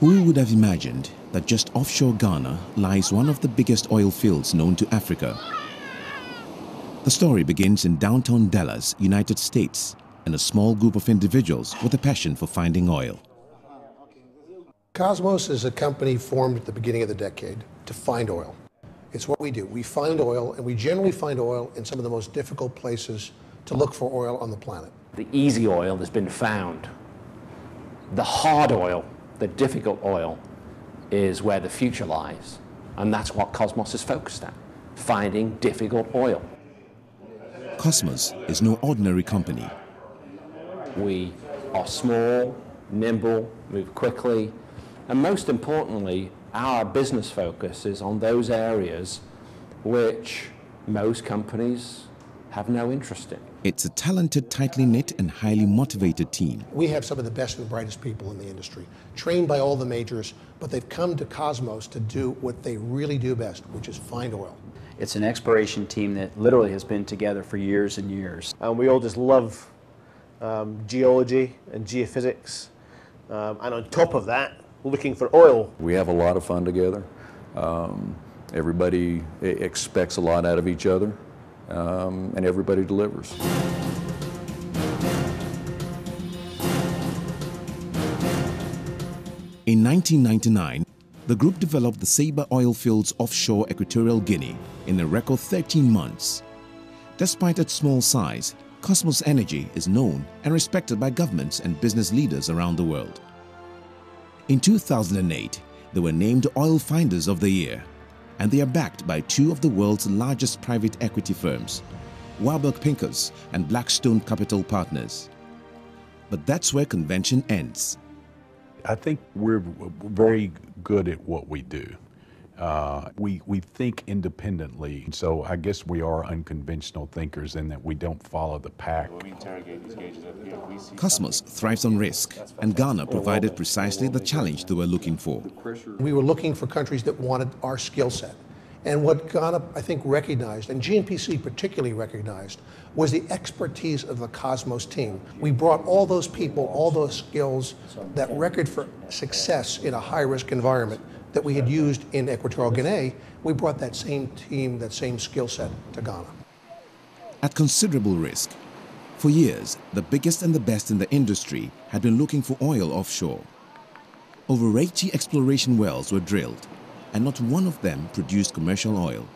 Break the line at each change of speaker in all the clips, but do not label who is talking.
Who would have imagined that just offshore Ghana lies one of the biggest oil fields known to Africa? The story begins in downtown Dallas, United States, and a small group of individuals with a passion for finding oil.
Kosmos is a company formed at the beginning of the decade to find oil. It's what we do. We find oil, and we generally find oil in some of the most difficult places to look for oil on the planet.
The easy oil has been found. The hard oil, the difficult oil, is where the future lies. And that's what Kosmos is focused at, finding difficult oil.
Kosmos is no ordinary company.
We are small, nimble, move quickly, and most importantly, our business focus is on those areas which most companies have no interest in.
It's a talented, tightly knit, and highly motivated team.
We have some of the best and brightest people in the industry, trained by all the majors, but they've come to Kosmos to do what they really do best, which is find oil.
It's an exploration team that literally has been together for years and years.
And we all just love um, geology and geophysics. Um, and on top of that, looking for oil.
We have a lot of fun together. Um, everybody expects a lot out of each other, um, and everybody delivers.
In 1999, the group developed the Ceiba oil fields offshore Equatorial Guinea in a record 13 months. Despite its small size, Kosmos Energy is known and respected by governments and business leaders around the world. In 2008, they were named Oil Finders of the Year, and they are backed by two of the world's largest private equity firms, Warburg Pincus and Blackstone Capital Partners. But that's where convention ends.
I think we're very good at what we do. Uh, we, we think independently, so I guess we are unconventional thinkers in that we don't follow the pack.
Kosmos thrives on risk, and Ghana provided precisely the challenge they were looking for.
We were looking for countries that wanted our skill set. And what Ghana, I think, recognized, and GNPC particularly recognized, was the expertise of the Kosmos team. We brought all those people, all those skills, that record for success in a high-risk environment that we had used in Equatorial Guinea, we brought that same team, that same skill set to Ghana.
At considerable risk, for years, the biggest and the best in the industry had been looking for oil offshore. Over 80 exploration wells were drilled, and not one of them produced commercial oil.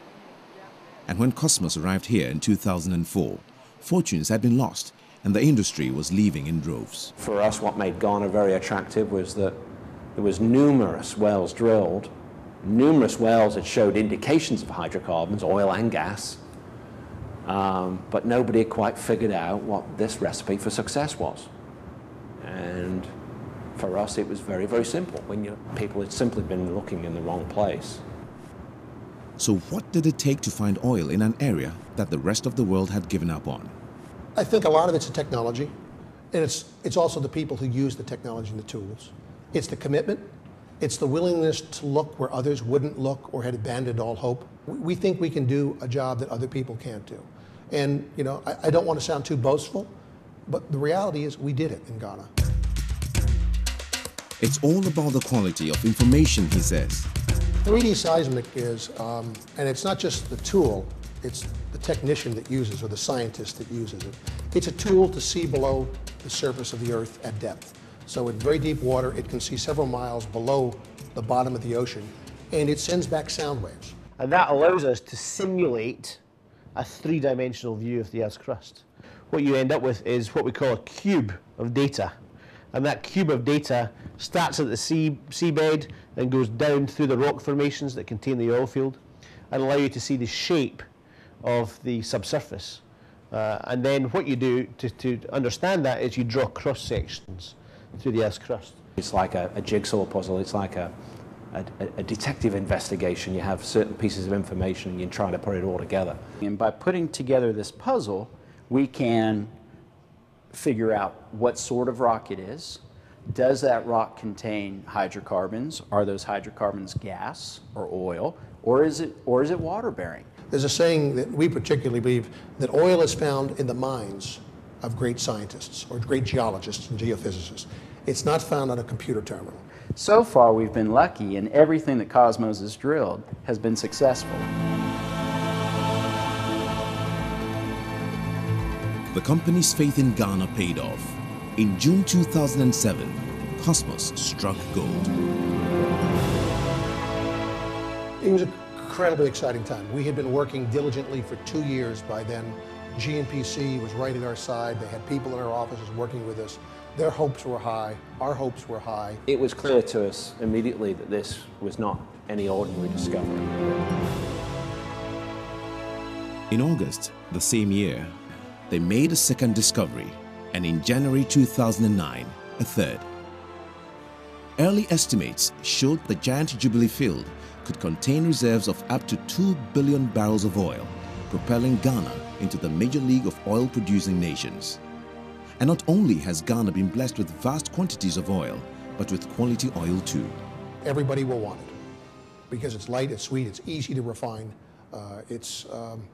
And when Kosmos arrived here in 2004, fortunes had been lost and the industry was leaving in droves.
For us, what made Ghana very attractive was that there was numerous wells drilled, numerous wells that showed indications of hydrocarbons, oil and gas, um, but nobody had quite figured out what this recipe for success was. And for us, it was very, very simple. When you, people had simply been looking in the wrong place.
So what did it take to find oil in an area that the rest of the world had given up on?
I think a lot of it's the technology, and it's, it's also the people who use the technology and the tools. It's the commitment. It's the willingness to look where others wouldn't look or had abandoned all hope. We think we can do a job that other people can't do. And, you know, I, I don't want to sound too boastful, but the reality is we did it in Ghana.
It's all about the quality of information, he says.
3D seismic is, um, and it's not just the tool, it's the technician that uses or the scientist that uses it. It's a tool to see below the surface of the earth at depth. So in very deep water, it can see several miles below the bottom of the ocean, and it sends back sound waves.
And that allows us to simulate a three-dimensional view of the Earth's crust. What you end up with is what we call a cube of data. And that cube of data starts at the sea, seabed and goes down through the rock formations that contain the oil field and allow you to see the shape of the subsurface. Uh, and then what you do to, to understand that is you draw cross sections through the Earth's crust.
It's like a, a jigsaw puzzle. It's like a, a, a, detective investigation. You have certain pieces of information and you're trying to put it all together.
And by putting together this puzzle, we can figure out what sort of rock it is. Does that rock contain hydrocarbons? Are those hydrocarbons gas or oil? Or is it, or is it water bearing?
There's a saying that we particularly believe that oil is found in the mines of great scientists or great geologists and geophysicists. It's not found on a computer terminal.
So far, we've been lucky, and everything that Kosmos has drilled has been successful.
The company's faith in Ghana paid off. In June 2007, Kosmos struck gold.
It was an incredibly exciting time. We had been working diligently for two years by then. GNPC was right at our side. They had people in our offices working with us. Their hopes were high. Our hopes were high.
It was clear to us immediately that this was not any ordinary discovery.
In August the same year, they made a second discovery, and in January 2009, a third. Early estimates showed the giant Jubilee field could contain reserves of up to 2 billion barrels of oil, propelling Ghana into the major league of oil producing nations. And not only has Ghana been blessed with vast quantities of oil, but with quality oil too.
Everybody will want it because it's light, it's sweet, it's easy to refine, uh, it's um,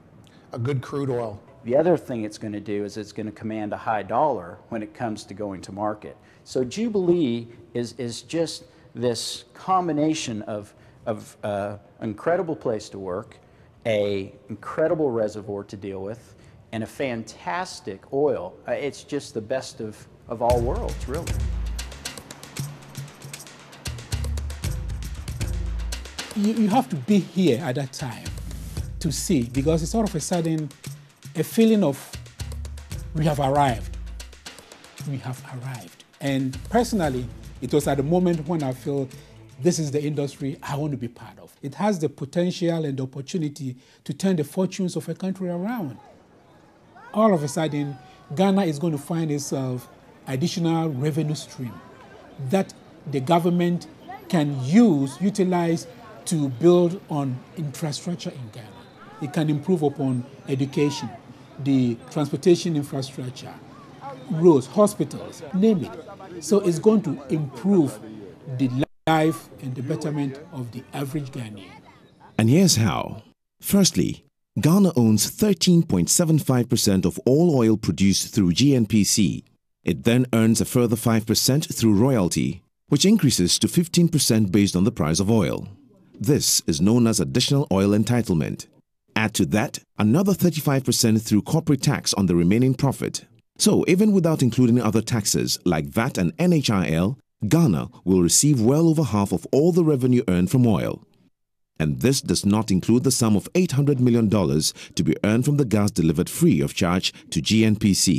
a good crude oil.
The other thing it's going to do is it's going to command a high dollar when it comes to going to market. So Jubilee is, is just this combination of, of uh, incredible place to work, a incredible reservoir to deal with, and a fantastic oil. Uh, it's just the best of, of all worlds, really.
You, you have to be here at that time to see because it's all of a sudden a feeling of we have arrived. We have arrived. And personally, it was at the moment when I feel this is the industry I want to be part of. It has the potential and the opportunity to turn the fortunes of a country around. All of a sudden, Ghana is going to find itself additional revenue stream that the government can use, utilize to build on infrastructure in Ghana. It can improve upon education, the transportation infrastructure, roads, hospitals, name it. So it's going to improve the life and the betterment of the average Ghanaian.
And here's how. Firstly, Ghana owns 13.75% of all oil produced through GNPC. It then earns a further 5% through royalty, which increases to 15% based on the price of oil. This is known as additional oil entitlement. Add to that another 35% through corporate tax on the remaining profit. So, even without including other taxes like VAT and NHIL, Ghana will receive well over half of all the revenue earned from oil. And this does not include the sum of $800 million to be earned from the gas delivered free of charge to GNPC.